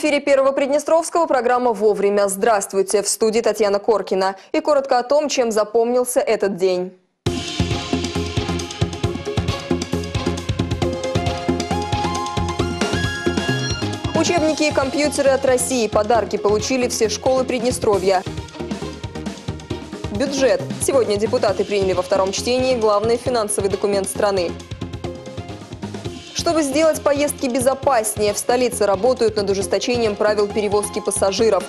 эфире Первого Приднестровского программа «Вовремя». Здравствуйте! В студии Татьяна Коркина. И коротко о том, чем запомнился этот день. Учебники и компьютеры от России. Подарки получили все школы Приднестровья. Бюджет. Сегодня депутаты приняли во втором чтении главный финансовый документ страны. Чтобы сделать поездки безопаснее, в столице работают над ужесточением правил перевозки пассажиров.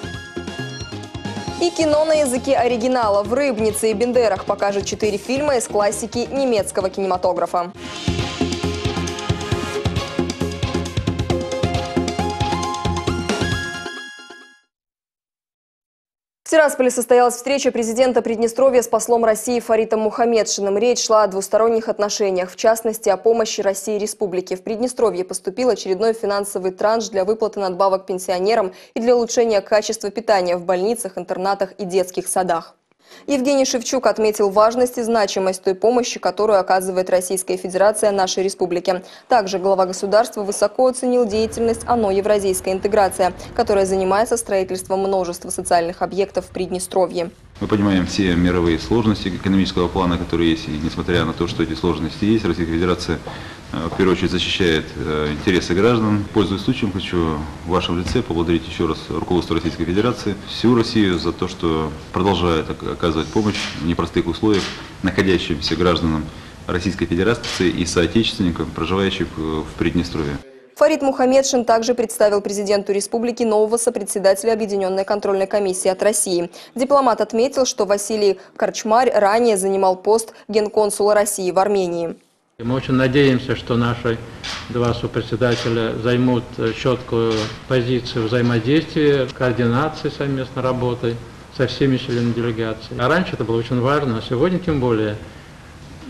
И кино на языке оригинала в «Рыбнице» и «Бендерах» покажет четыре фильма из классики немецкого кинематографа. Тирасполе состоялась встреча президента Приднестровья с послом России Фаритом Мухаммедшиным. Речь шла о двусторонних отношениях, в частности, о помощи России республике. В Приднестровье поступил очередной финансовый транш для выплаты надбавок пенсионерам и для улучшения качества питания в больницах, интернатах и детских садах. Евгений Шевчук отметил важность и значимость той помощи, которую оказывает Российская Федерация нашей республике. Также глава государства высоко оценил деятельность ОНО «Евразийская интеграция», которая занимается строительством множества социальных объектов в Приднестровье. Мы понимаем все мировые сложности экономического плана, которые есть, и несмотря на то, что эти сложности есть, Российская Федерация Э, в первую очередь защищает э, интересы граждан. Пользуясь случаем, хочу в вашем лице поблагодарить еще раз руководство Российской Федерации, всю Россию за то, что продолжает оказывать помощь в непростых условиях находящимся гражданам Российской Федерации и соотечественникам, проживающим в Приднестровье. Фарид Мухаммедшин также представил президенту республики нового сопредседателя Объединенной контрольной комиссии от России. Дипломат отметил, что Василий Корчмарь ранее занимал пост генконсула России в Армении. Мы очень надеемся, что наши два сопредседателя займут четкую позицию взаимодействия, координации совместной работы со всеми членами делегации. А раньше это было очень важно, а сегодня тем более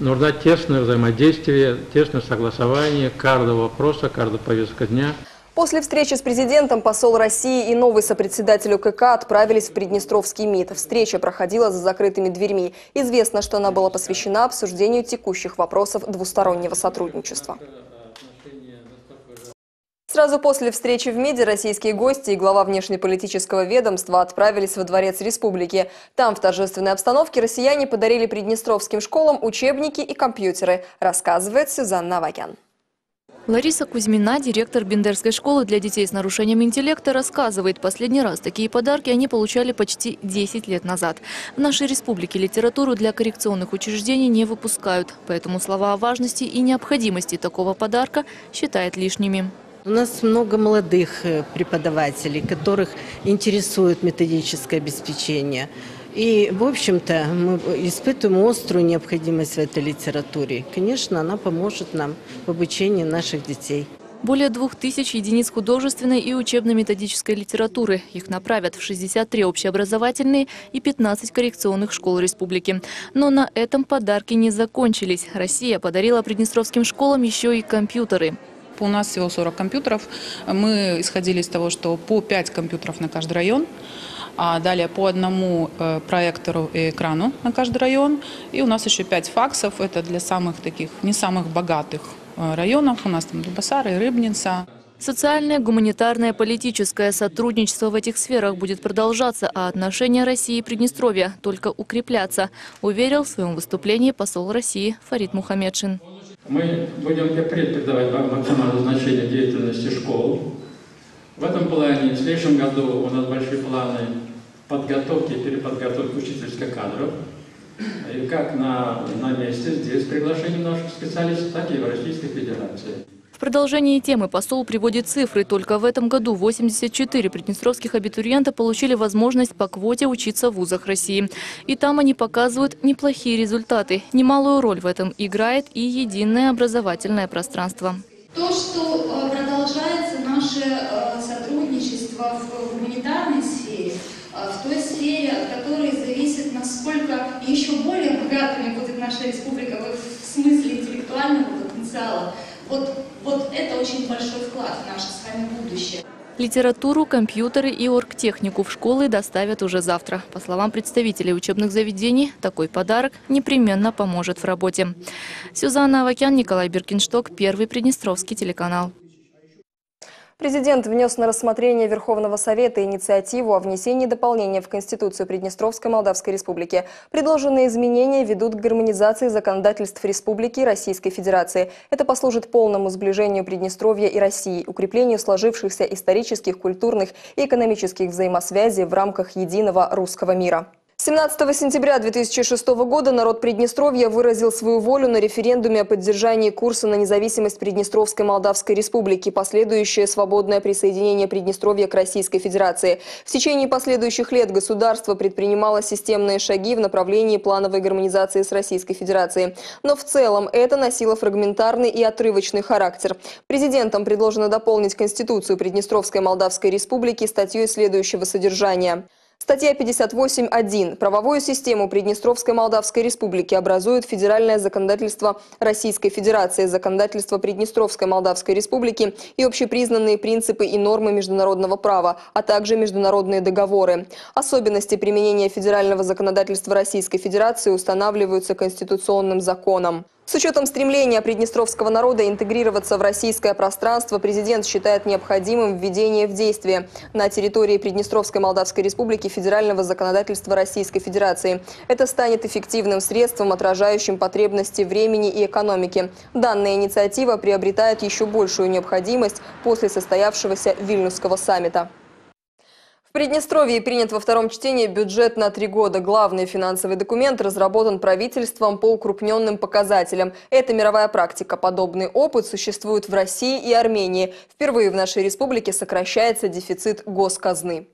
нужно тесное взаимодействие, тесное согласование каждого вопроса, каждого повестка дня. После встречи с президентом посол России и новый сопредседатель УКК отправились в Приднестровский МИД. Встреча проходила за закрытыми дверьми. Известно, что она была посвящена обсуждению текущих вопросов двустороннего сотрудничества. Сразу после встречи в МИДе российские гости и глава внешнеполитического ведомства отправились во Дворец Республики. Там в торжественной обстановке россияне подарили приднестровским школам учебники и компьютеры, рассказывает Сюзанна Авакян. Лариса Кузьмина, директор Бендерской школы для детей с нарушением интеллекта, рассказывает, последний раз такие подарки они получали почти 10 лет назад. В нашей республике литературу для коррекционных учреждений не выпускают, поэтому слова о важности и необходимости такого подарка считает лишними. У нас много молодых э, преподавателей, которых интересует методическое обеспечение. И, в общем-то, мы испытываем острую необходимость в этой литературе. Конечно, она поможет нам в обучении наших детей. Более двух тысяч единиц художественной и учебно-методической литературы. Их направят в 63 общеобразовательные и 15 коррекционных школ республики. Но на этом подарки не закончились. Россия подарила приднестровским школам еще и компьютеры. У нас всего 40 компьютеров. Мы исходили из того, что по 5 компьютеров на каждый район а далее по одному э, проектору и экрану на каждый район. И у нас еще пять факсов, это для самых таких, не самых богатых э, районов. У нас там Дубасар и Рыбница. Социальное, гуманитарное, политическое сотрудничество в этих сферах будет продолжаться, а отношения России и Приднестровья только укрепляться, уверил в своем выступлении посол России Фарид Мухаммедшин. Мы будем впредь придавать максимальное значение деятельности школ, в этом плане в следующем году у нас большие планы подготовки и переподготовки учительских кадров. И как на, на месте здесь приглашение наших специалистов, так и в Российской Федерации. Продолжении темы посол приводит цифры. Только в этом году 84 приднестровских абитуриента получили возможность по квоте учиться в вузах России. И там они показывают неплохие результаты. Немалую роль в этом играет и единое образовательное пространство. То, что э, продолжается наше э, сотрудничество в гуманитарной сфере, э, в той сфере, от которой зависит, насколько еще более богатыми будет наша республика в смысле интеллектуального потенциала. Вот, вот это очень большой вклад в наше с вами будущее. Литературу, компьютеры и оргтехнику в школы доставят уже завтра. По словам представителей учебных заведений, такой подарок непременно поможет в работе. Сюзанна Авакян, Николай Биркиншток, Первый Приднестровский телеканал. Президент внес на рассмотрение Верховного Совета инициативу о внесении дополнения в Конституцию Приднестровской Молдавской Республики. Предложенные изменения ведут к гармонизации законодательств Республики и Российской Федерации. Это послужит полному сближению Приднестровья и России, укреплению сложившихся исторических, культурных и экономических взаимосвязей в рамках единого русского мира. 17 сентября 2006 года народ Приднестровья выразил свою волю на референдуме о поддержании курса на независимость Приднестровской Молдавской Республики, последующее свободное присоединение Приднестровья к Российской Федерации. В течение последующих лет государство предпринимало системные шаги в направлении плановой гармонизации с Российской Федерацией. Но в целом это носило фрагментарный и отрывочный характер. Президентом предложено дополнить Конституцию Приднестровской Молдавской Республики статьей следующего содержания – Статья 58.1. Правовую систему Приднестровской Молдавской Республики образуют федеральное законодательство Российской Федерации, законодательство Приднестровской Молдавской Республики и общепризнанные принципы и нормы международного права, а также международные договоры. Особенности применения федерального законодательства Российской Федерации устанавливаются Конституционным законом. С учетом стремления приднестровского народа интегрироваться в российское пространство, президент считает необходимым введение в действие на территории Приднестровской Молдавской Республики федерального законодательства Российской Федерации. Это станет эффективным средством, отражающим потребности времени и экономики. Данная инициатива приобретает еще большую необходимость после состоявшегося Вильнюсского саммита. В Приднестровье принят во втором чтении бюджет на три года. Главный финансовый документ разработан правительством по укрупненным показателям. Это мировая практика. Подобный опыт существует в России и Армении. Впервые в нашей республике сокращается дефицит госказны.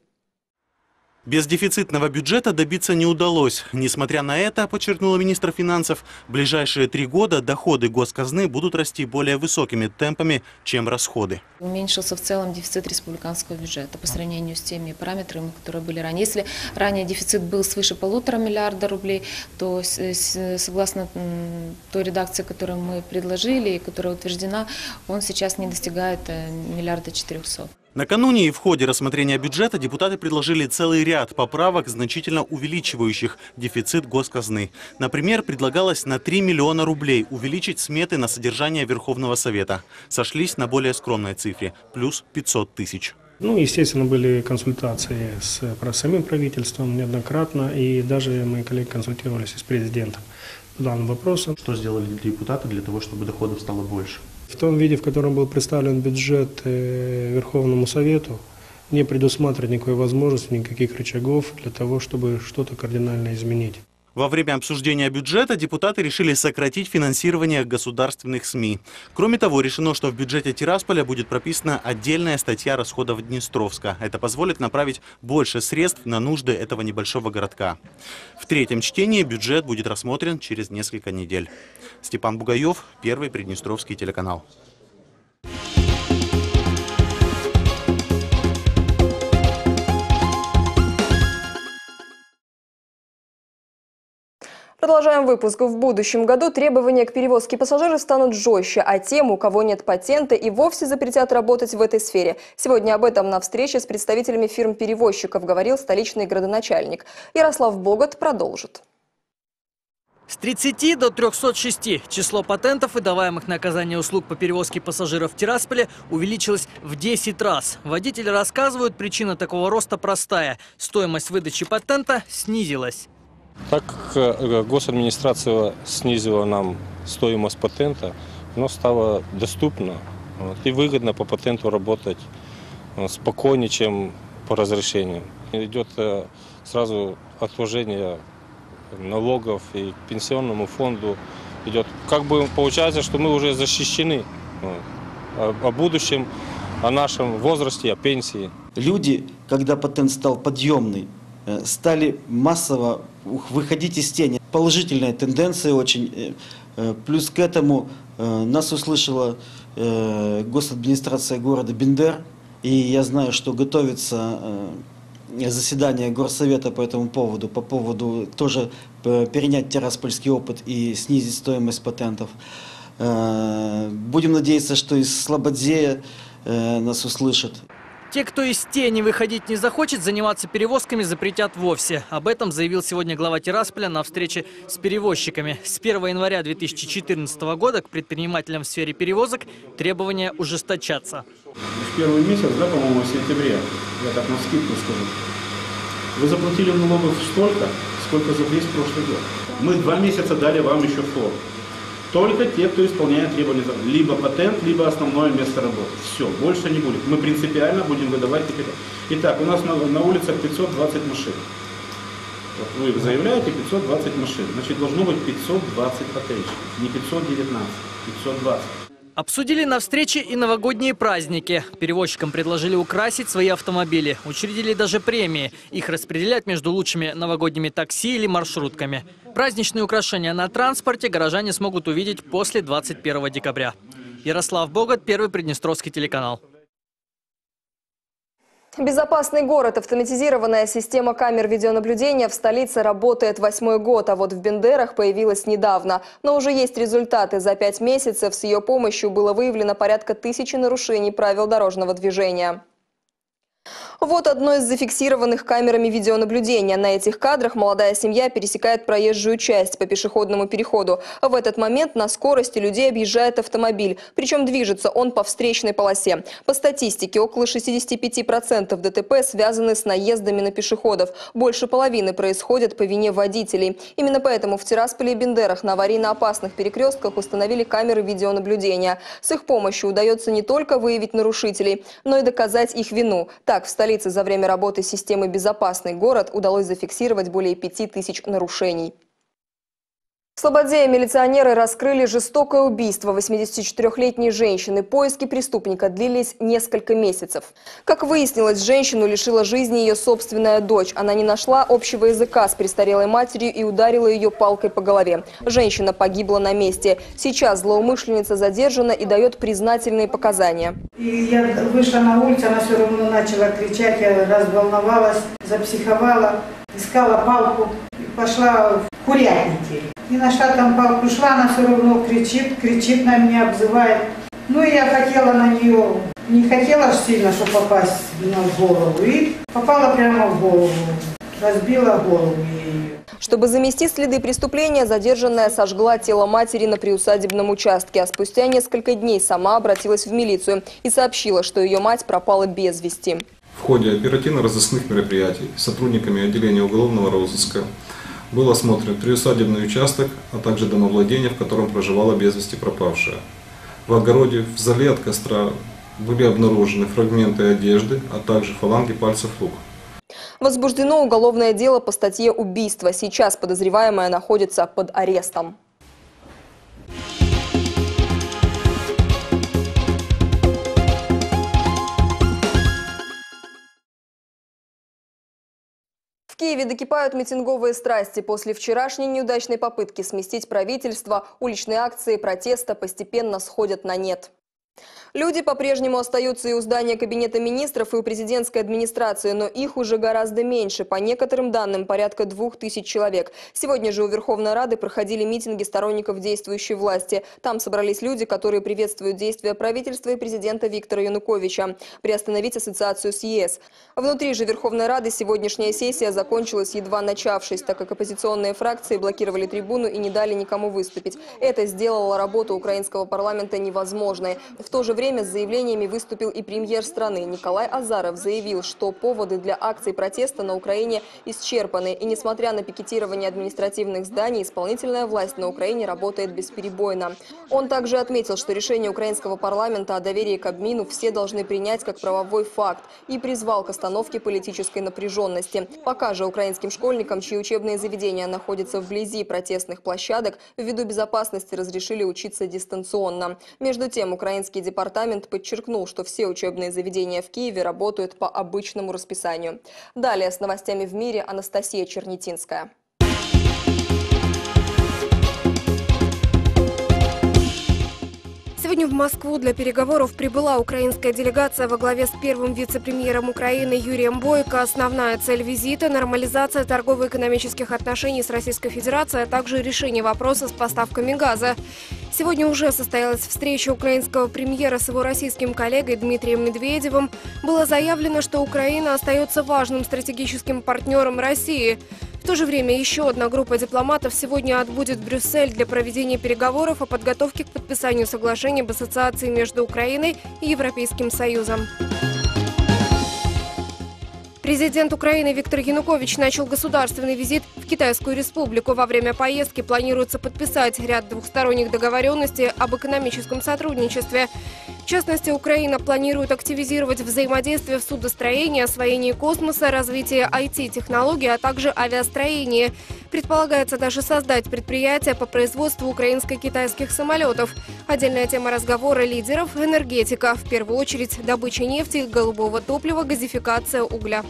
Без дефицитного бюджета добиться не удалось. Несмотря на это, подчеркнула министр финансов, ближайшие три года доходы госказны будут расти более высокими темпами, чем расходы. Уменьшился в целом дефицит республиканского бюджета по сравнению с теми параметрами, которые были ранее. Если ранее дефицит был свыше полутора миллиарда рублей, то согласно той редакции, которую мы предложили и которая утверждена, он сейчас не достигает э, миллиарда четырехсот. Накануне и в ходе рассмотрения бюджета депутаты предложили целый ряд поправок, значительно увеличивающих дефицит госказны. Например, предлагалось на 3 миллиона рублей увеличить сметы на содержание Верховного Совета. Сошлись на более скромной цифре – плюс 500 тысяч. Ну, естественно, были консультации с самим правительством неоднократно, и даже мои коллеги консультировались с президентом по данному вопросу. Что сделали депутаты для того, чтобы доходов стало больше? В том виде, в котором был представлен бюджет э, Верховному Совету, не предусматривает никакой возможности, никаких рычагов для того, чтобы что-то кардинально изменить. Во время обсуждения бюджета депутаты решили сократить финансирование государственных СМИ. Кроме того, решено, что в бюджете Тирасполя будет прописана отдельная статья расходов Днестровска. Это позволит направить больше средств на нужды этого небольшого городка. В третьем чтении бюджет будет рассмотрен через несколько недель. Степан Бугаев, Первый Приднестровский телеканал. Продолжаем выпуск. В будущем году требования к перевозке пассажиров станут жестче, а тем, у кого нет патента, и вовсе запретят работать в этой сфере. Сегодня об этом на встрече с представителями фирм-перевозчиков говорил столичный градоначальник. Ярослав Богат продолжит. С 30 до 306 число патентов, выдаваемых на оказание услуг по перевозке пассажиров в Тирасполе, увеличилось в 10 раз. Водители рассказывают, причина такого роста простая. Стоимость выдачи патента снизилась. Так как э, госадминистрация снизила нам стоимость патента, оно стало доступно вот, и выгодно по патенту работать э, спокойнее, чем по разрешению. Идет э, сразу отложение налогов и к пенсионному фонду идет. Как бы получается, что мы уже защищены вот, о будущем, о нашем возрасте, о пенсии. Люди, когда патент стал подъемный, стали массово выходить из тени. Положительная тенденция очень. Э, э, плюс к этому э, нас услышала госадминистрация города Бендер. И я знаю, что готовится заседание горсовета по этому поводу, по поводу тоже перенять тираспольский опыт и снизить стоимость патентов. Будем надеяться, что из Слободзея нас услышат. Те, кто из тени выходить не захочет, заниматься перевозками запретят вовсе. Об этом заявил сегодня глава Тирасполя на встрече с перевозчиками. С 1 января 2014 года к предпринимателям в сфере перевозок требования ужесточатся. В первый месяц, да, по-моему, сентябре, я так на скидку скажу, вы заплатили налогов столько, сколько за весь прошлый год. Мы два месяца дали вам еще фонд. Только те, кто исполняет требования, либо патент, либо основное место работы. Все, больше не будет. Мы принципиально будем выдавать теперь. Итак, у нас на, на улицах 520 машин. Вот вы заявляете 520 машин, значит должно быть 520 патентчиков, не 519, 520. Обсудили на встрече и новогодние праздники. Перевозчикам предложили украсить свои автомобили. Учредили даже премии. Их распределять между лучшими новогодними такси или маршрутками. Праздничные украшения на транспорте горожане смогут увидеть после 21 декабря. Ярослав Богат, Первый Приднестровский телеканал. Безопасный город. Автоматизированная система камер видеонаблюдения в столице работает восьмой год, а вот в Бендерах появилась недавно. Но уже есть результаты. За пять месяцев с ее помощью было выявлено порядка тысячи нарушений правил дорожного движения. Вот одно из зафиксированных камерами видеонаблюдения. На этих кадрах молодая семья пересекает проезжую часть по пешеходному переходу. В этот момент на скорости людей объезжает автомобиль. Причем движется он по встречной полосе. По статистике, около 65% ДТП связаны с наездами на пешеходов. Больше половины происходят по вине водителей. Именно поэтому в Тирасполе и Бендерах на аварийно-опасных перекрестках установили камеры видеонаблюдения. С их помощью удается не только выявить нарушителей, но и доказать их вину. Так, в столице за время работы системы «Безопасный город» удалось зафиксировать более пяти тысяч нарушений. В Слободе милиционеры раскрыли жестокое убийство 84-летней женщины. Поиски преступника длились несколько месяцев. Как выяснилось, женщину лишила жизни ее собственная дочь. Она не нашла общего языка с престарелой матерью и ударила ее палкой по голове. Женщина погибла на месте. Сейчас злоумышленница задержана и дает признательные показания. И я вышла на улицу, она все равно начала кричать, я разволновалась, запсиховала, искала палку, пошла в курятники. И нашла там палку, шла, она все равно кричит, кричит на меня, обзывает. Ну и я хотела на нее, не хотела сильно, чтобы попасть в голову. И попала прямо в голову, разбила голову ей. Чтобы замести следы преступления, задержанная сожгла тело матери на приусадебном участке, а спустя несколько дней сама обратилась в милицию и сообщила, что ее мать пропала без вести. В ходе оперативно-розыскных мероприятий сотрудниками отделения уголовного розыска был осмотрен приусадебный участок, а также домовладение, в котором проживала без вести пропавшая. В огороде в зале от костра были обнаружены фрагменты одежды, а также фаланги пальцев рук. Возбуждено уголовное дело по статье «Убийство». Сейчас подозреваемая находится под арестом. Киеве докипают митинговые страсти. После вчерашней неудачной попытки сместить правительство, уличные акции протеста постепенно сходят на нет. Люди по-прежнему остаются и у здания Кабинета министров, и у президентской администрации, но их уже гораздо меньше. По некоторым данным, порядка двух тысяч человек. Сегодня же у Верховной Рады проходили митинги сторонников действующей власти. Там собрались люди, которые приветствуют действия правительства и президента Виктора Януковича. Приостановить ассоциацию с ЕС. Внутри же Верховной Рады сегодняшняя сессия закончилась едва начавшись, так как оппозиционные фракции блокировали трибуну и не дали никому выступить. Это сделало работу украинского парламента невозможной. В то же время с заявлениями выступил и премьер страны. Николай Азаров заявил, что поводы для акций протеста на Украине исчерпаны. И несмотря на пикетирование административных зданий, исполнительная власть на Украине работает бесперебойно. Он также отметил, что решение украинского парламента о доверии к Обмину все должны принять как правовой факт и призвал к остановке политической напряженности. Пока же украинским школьникам, чьи учебные заведения находятся вблизи протестных площадок, ввиду безопасности разрешили учиться дистанционно. Между тем, украинский департамент подчеркнул, что все учебные заведения в Киеве работают по обычному расписанию. Далее с новостями в мире Анастасия Чернетинская. Сегодня в Москву для переговоров прибыла украинская делегация во главе с первым вице-премьером Украины Юрием Бойко. Основная цель визита – нормализация торгово-экономических отношений с Российской Федерацией, а также решение вопроса с поставками газа. Сегодня уже состоялась встреча украинского премьера с его российским коллегой Дмитрием Медведевым. Было заявлено, что Украина остается важным стратегическим партнером России. В то же время еще одна группа дипломатов сегодня отбудет в Брюссель для проведения переговоров о подготовке к подписанию соглашения об ассоциации между Украиной и Европейским Союзом. Президент Украины Виктор Янукович начал государственный визит в Китайскую республику. Во время поездки планируется подписать ряд двухсторонних договоренностей об экономическом сотрудничестве. В частности, Украина планирует активизировать взаимодействие в судостроении, освоении космоса, развитии IT-технологий, а также авиастроении. Предполагается даже создать предприятие по производству украинско-китайских самолетов. Отдельная тема разговора лидеров – энергетика. В первую очередь добыча нефти, голубого топлива, газификация угля.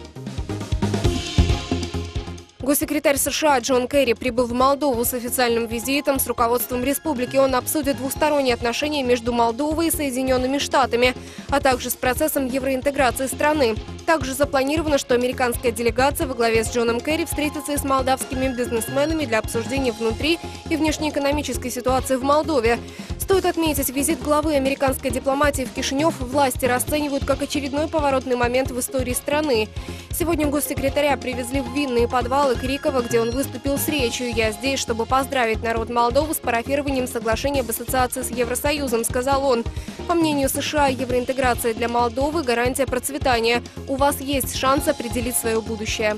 Госсекретарь США Джон Керри прибыл в Молдову с официальным визитом с руководством республики. Он обсудит двусторонние отношения между Молдовой и Соединенными Штатами, а также с процессом евроинтеграции страны. Также запланировано, что американская делегация во главе с Джоном Керри встретится и с молдавскими бизнесменами для обсуждения внутри и внешнеэкономической ситуации в Молдове. Стоит отметить, визит главы американской дипломатии в Кишинев власти расценивают как очередной поворотный момент в истории страны. Сегодня госсекретаря привезли в винные подвалы Крикова, где он выступил с речью «Я здесь, чтобы поздравить народ Молдовы с парафированием соглашения об ассоциации с Евросоюзом», сказал он. По мнению США, евроинтеграция для Молдовы – гарантия процветания. У вас есть шанс определить свое будущее.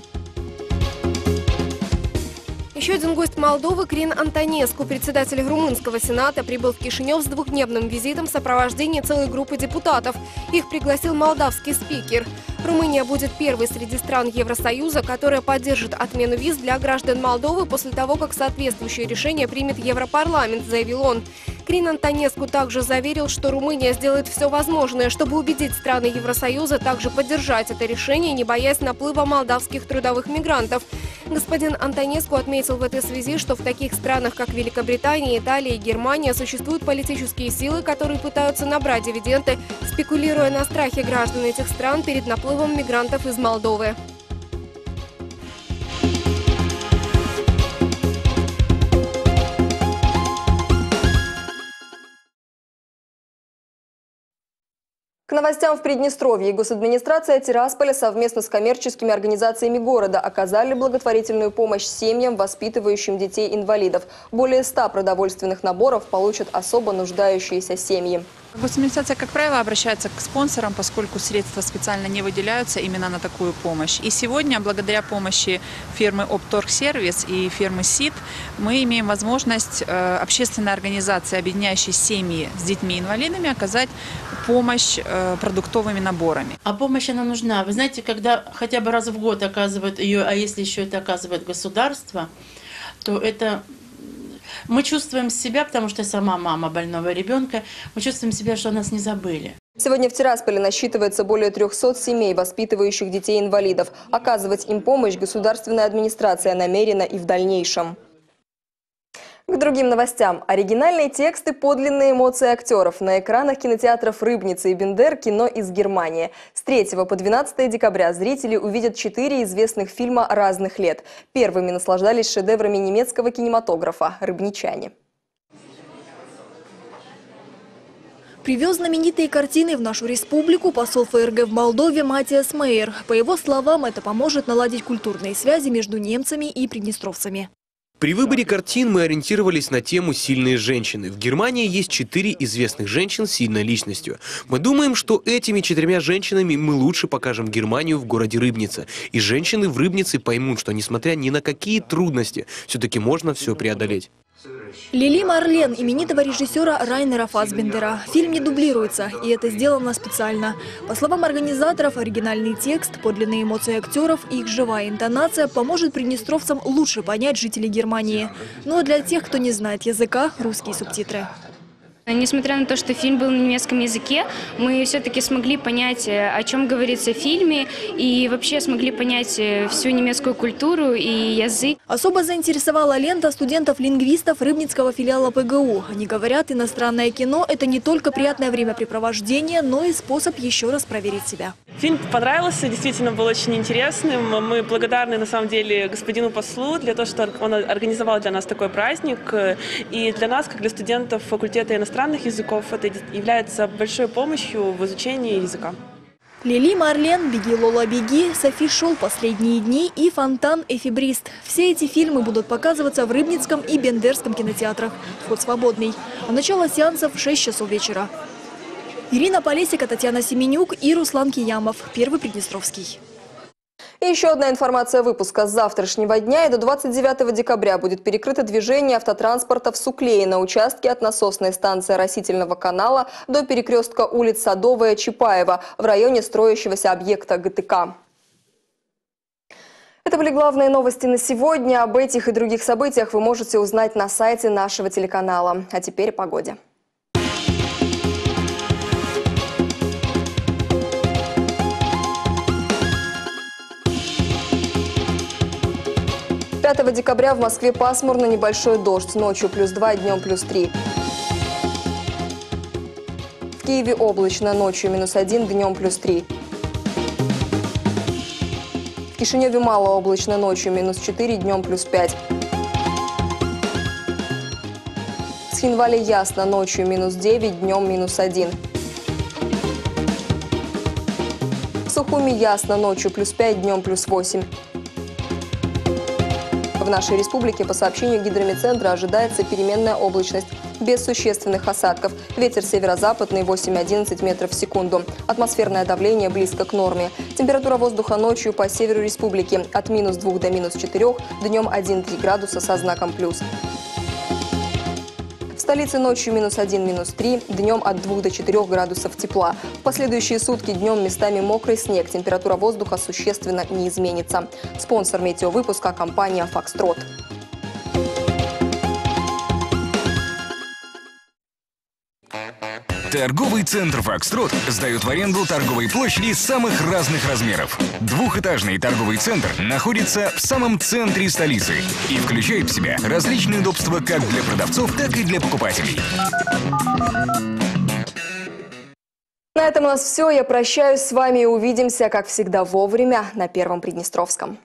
Еще один гость Молдовы Крин Антонеску, председатель румынского сената, прибыл в Кишинев с двухдневным визитом в сопровождении целой группы депутатов. Их пригласил молдавский спикер. Румыния будет первой среди стран Евросоюза, которая поддержит отмену виз для граждан Молдовы после того, как соответствующее решение примет Европарламент, заявил он. Крин Антонеску также заверил, что Румыния сделает все возможное, чтобы убедить страны Евросоюза также поддержать это решение, не боясь наплыва молдавских трудовых мигрантов. Господин Антонеску отметил в этой связи, что в таких странах, как Великобритания, Италия и Германия, существуют политические силы, которые пытаются набрать дивиденды, спекулируя на страхе граждан этих стран перед наплывом мигрантов из Молдовы. К новостям в Приднестровье госадминистрация Тирасполя совместно с коммерческими организациями города оказали благотворительную помощь семьям, воспитывающим детей-инвалидов. Более 100 продовольственных наборов получат особо нуждающиеся семьи. Госадминистрация, как правило, обращается к спонсорам, поскольку средства специально не выделяются именно на такую помощь. И сегодня, благодаря помощи фирмы Опторгсервис и фирмы СИД, мы имеем возможность э, общественной организации, объединяющей семьи с детьми-инвалидами, оказать помощь э, продуктовыми наборами. А помощь она нужна. Вы знаете, когда хотя бы раз в год оказывают ее, а если еще это оказывает государство, то это мы чувствуем себя, потому что я сама мама больного ребенка, мы чувствуем себя, что нас не забыли. Сегодня в Тирасполе насчитывается более 300 семей, воспитывающих детей-инвалидов. Оказывать им помощь государственная администрация намерена и в дальнейшем. К другим новостям. Оригинальные тексты, подлинные эмоции актеров. На экранах кинотеатров «Рыбница» и «Бендер» кино из Германии. С 3 по 12 декабря зрители увидят четыре известных фильма разных лет. Первыми наслаждались шедеврами немецкого кинематографа «Рыбничане». Привез знаменитые картины в нашу республику посол ФРГ в Молдове Матиас Мейер. По его словам, это поможет наладить культурные связи между немцами и приднестровцами. При выборе картин мы ориентировались на тему «Сильные женщины». В Германии есть четыре известных женщин с сильной личностью. Мы думаем, что этими четырьмя женщинами мы лучше покажем Германию в городе Рыбница. И женщины в Рыбнице поймут, что несмотря ни на какие трудности, все-таки можно все преодолеть. Лили Марлен именитого режиссера Райнера Фасбендера. Фильм не дублируется, и это сделано специально. По словам организаторов, оригинальный текст, подлинные эмоции актеров и их живая интонация поможет приднестровцам лучше понять жителей Германии. Но для тех, кто не знает языка, русские субтитры. Несмотря на то, что фильм был на немецком языке, мы все-таки смогли понять, э, о чем говорится в фильме, и вообще смогли понять э, всю немецкую культуру и язык. Особо заинтересовала лента студентов-лингвистов Рыбницкого филиала ПГУ. Они говорят, иностранное кино – это не только приятное времяпрепровождение, но и способ еще раз проверить себя. Фильм понравился, действительно был очень интересным. Мы благодарны, на самом деле, господину послу для того, что он организовал для нас такой праздник. И для нас, как для студентов факультета иностранных языков, это является большой помощью в изучении языка. Лили Марлен, «Беги, Лола, беги», Софи Шел «Последние дни» и «Фонтан Эфибрист». Все эти фильмы будут показываться в Рыбницком и Бендерском кинотеатрах. Вход свободный. А начало сеансов в 6 часов вечера. Ирина Полесика, Татьяна Семенюк и Руслан Киямов. Первый Приднестровский. И еще одна информация выпуска. С завтрашнего дня и до 29 декабря будет перекрыто движение автотранспорта в Суклее на участке от насосной станции растительного канала до перекрестка улиц Садовая Чапаева в районе строящегося объекта ГТК. Это были главные новости на сегодня. Об этих и других событиях вы можете узнать на сайте нашего телеканала. А теперь о погоде. 5 декабря в Москве пасмурно, небольшой дождь. Ночью плюс 2, днем плюс 3. В Киеве облачно, ночью минус 1, днем плюс 3. В Кишиневе мало облачно, ночью минус 4, днем плюс 5. В Схинвале ясно, ночью минус 9, днем минус 1. В Сухуми ясно, ночью плюс 5, днем плюс 8. В нашей республике по сообщению гидромедцентра ожидается переменная облачность без существенных осадков. Ветер северо-западный 8-11 метров в секунду. Атмосферное давление близко к норме. Температура воздуха ночью по северу республики от минус 2 до минус 4, днем 1-3 градуса со знаком плюс столице ночью минус 1, минус 3, днем от 2 до 4 градусов тепла. В последующие сутки днем местами мокрый снег, температура воздуха существенно не изменится. Спонсор метеовыпуска – компания «Фокстрот». Торговый центр «Фокстрот» сдает в аренду торговые площади самых разных размеров. Двухэтажный торговый центр находится в самом центре столицы и включает в себя различные удобства как для продавцов, так и для покупателей. На этом у нас все. Я прощаюсь с вами и увидимся, как всегда, вовремя на Первом Приднестровском.